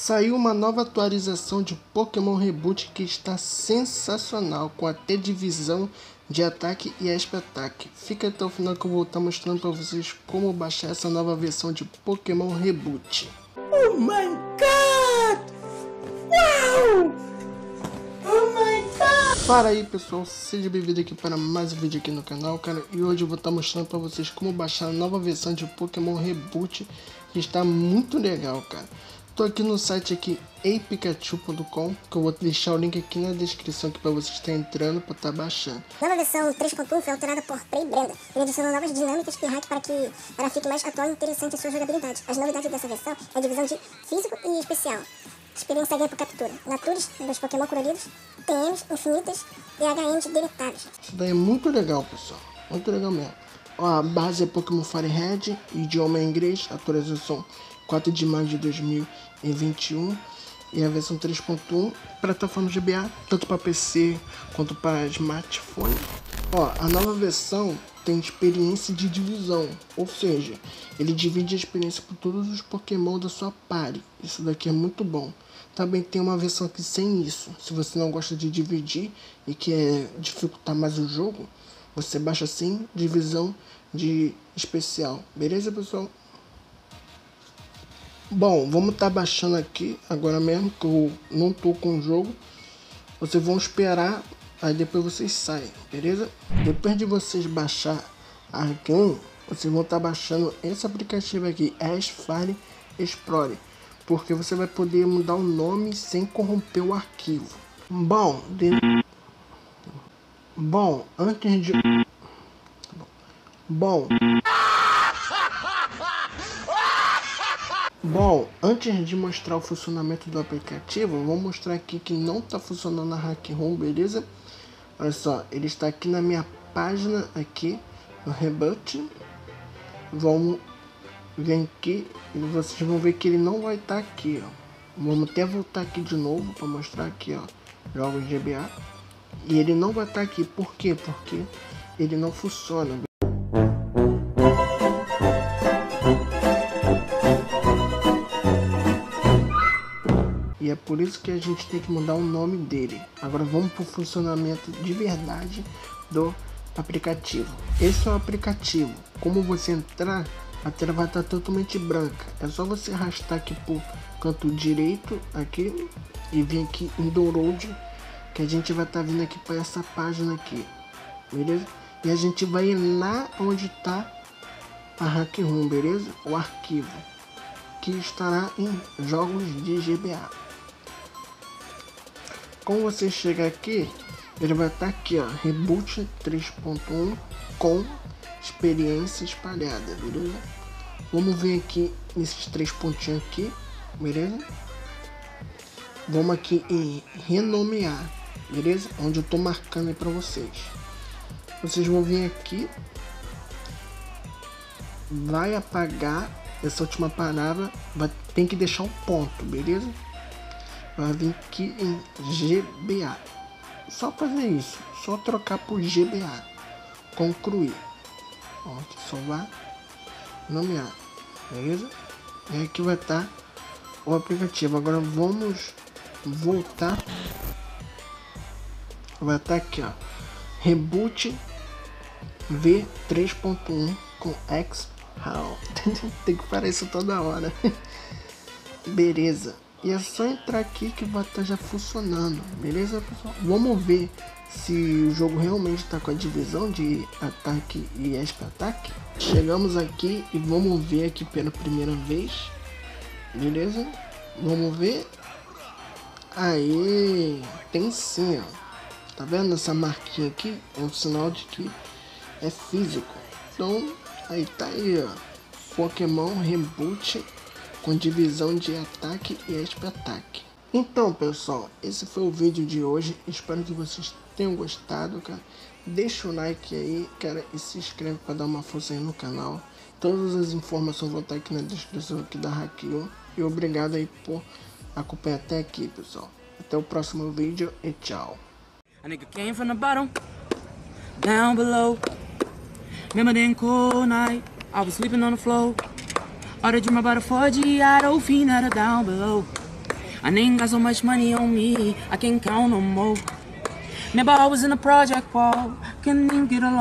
Saiu uma nova atualização de Pokémon Reboot que está sensacional, com até divisão de ataque e extra-ataque. Fica até o final que eu vou estar mostrando para vocês como baixar essa nova versão de Pokémon Reboot. Oh my god! Uau! Oh my god! Para aí pessoal, seja bem-vindo aqui para mais um vídeo aqui no canal, cara. E hoje eu vou estar mostrando para vocês como baixar a nova versão de Pokémon Reboot, que está muito legal, cara. Tô aqui no site aqui eipikachu.com, que eu vou deixar o link aqui na descrição aqui para você estar entrando para estar tá baixando. Nova versão 3.1 foi alterada por Prey Brenda. Ele adicionou novas dinâmicas e hack para que ela fique mais atual e interessante em sua jogabilidade. As novidades dessa versão é a divisão de físico e especial. Experiência ganha por captura. Natures dos Pokémon coloridos, TMs infinitas e HMs deletáveis. Isso daí é muito legal, pessoal. Muito legal mesmo. A base é Pokémon Fire Red, idioma inglês, atualização 4 de maio de 2021 e a versão 3.1 plataforma GBA, tanto para PC quanto para smartphone. Ó, a nova versão tem experiência de divisão, ou seja, ele divide a experiência por todos os Pokémon da sua party. Isso daqui é muito bom. Também tem uma versão aqui sem isso. Se você não gosta de dividir e quer dificultar mais o jogo, você baixa sem divisão de especial. Beleza, pessoal? Bom, vamos estar tá baixando aqui agora mesmo que eu não tô com o jogo. Vocês vão esperar, aí depois vocês saem, beleza? Depois de vocês baixar a 1, vocês vão estar tá baixando esse aplicativo aqui, Ash Fire Explorer, porque você vai poder mudar o nome sem corromper o arquivo. Bom, de... bom, antes de bom Bom, antes de mostrar o funcionamento do aplicativo, vou mostrar aqui que não está funcionando a Hack Room, beleza? Olha só, ele está aqui na minha página aqui, no Reboot. Vamos ver aqui e vocês vão ver que ele não vai estar tá aqui, ó. Vamos até voltar aqui de novo para mostrar aqui, ó, jogos GBA. E ele não vai estar tá aqui, por quê? Porque ele não funciona, E é por isso que a gente tem que mudar o nome dele. Agora vamos para o funcionamento de verdade do aplicativo. Esse é o aplicativo. Como você entrar, a tela vai estar totalmente branca. É só você arrastar aqui por canto direito aqui e vir aqui em download que a gente vai estar vindo aqui para essa página aqui. Beleza? E a gente vai lá onde está a Hack Room, beleza? O arquivo que estará em jogos de GBA. Quando você chega aqui, ele vai estar tá aqui, ó, Reboot 3.1 com experiência espalhada, beleza? Vamos ver aqui nesses três pontinhos aqui, beleza? Vamos aqui em renomear, beleza? Onde eu tô marcando aí para vocês. Vocês vão vir aqui, vai apagar essa última palavra, vai, tem que deixar um ponto, beleza? Vai vir aqui em GBA. Só fazer isso, só trocar por GBA. Concluir. Ó, só vai nomear, beleza? E aqui vai estar tá o aplicativo. Agora vamos voltar. Vai estar tá aqui, ó. Reboot V3.1 com X. Tem que parar isso toda hora. Beleza. E é só entrar aqui que vai estar tá já funcionando, beleza pessoal? Vamos ver se o jogo realmente está com a divisão de ataque e extra-ataque. Chegamos aqui e vamos ver aqui pela primeira vez, beleza? Vamos ver. Aí, tem sim, ó. Tá vendo essa marquinha aqui? É um sinal de que é físico. Então, aí tá aí, ó. Pokémon Reboot com divisão de ataque e extra-ataque. Então, pessoal, esse foi o vídeo de hoje. Espero que vocês tenham gostado, cara. Deixa o like aí, cara, e se inscreve para dar uma força aí no canal. Todas as informações vão estar aqui na descrição aqui da Hackion. E obrigado aí por acompanhar até aqui, pessoal. Até o próximo vídeo e tchau. A nigga came from the bottom, down below. Remember cold night, I was sleeping on the floor. The dream about a 4G, I don't fiend down below. I ain't got so much money on me, I can't count no more. Remember I was in the project wall, couldn't even get along.